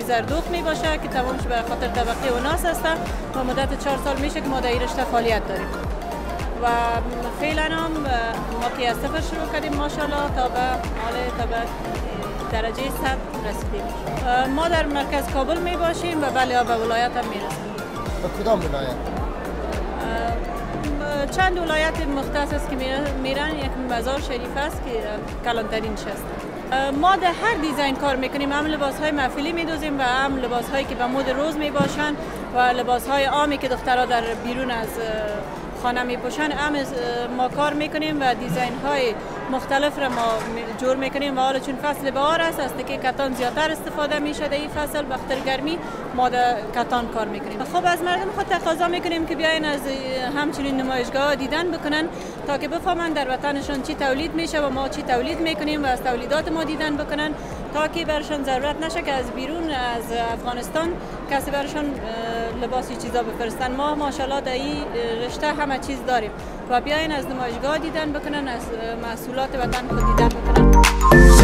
زردوخ می باشه که تمامش به خاطر طبقه و ناس است. و مدت چهار سال میشه که ما در رشته فعالیت داریم. و فعلا هم ما که از صفر شروع کردیم ماشاءالله تا به حال تا به درجه صد رسیدیم. ما در مرکز کابل می باشیم و بله به ولایت هم می رسیم. به کدام ولایت؟ چند ولایت مختص است که میرن؟ یک مزار شریف است که کلانترین است ما در هر دیزاین کار می‌کنیم. هم لباس های محفلی میدوزیم و هم لباس هایی که به مود روز می‌باشن و لباس های عامی که دخترها در بیرون از خانه می پوشن هم ما کار می‌کنیم و دیزاین های مختلف را ما جور می‌کنیم و حالا چون فصل بهار است است که کتان زیادتر استفاده میشه در این فصل بختر گرمی ما در کتان کار می‌کنیم. خب از مردم خود تقاضا می‌کنیم که بیاین از همچنین نمایشگاه دیدن بکنن تا که بفهمن در وطنشان چی تولید میشه و ما چی تولید می‌کنیم و از تولیدات ما دیدن بکنن تا که برشان ضرورت نشه که از بیرون از افغانستان کسی برشان لباسی چیزا بفرستن. ما ماشاءالله در این رشته همه چیز داریم. و بیاین از نمایشگاه دیدن بکنن از محصولات وطن خود دیدن بکنن.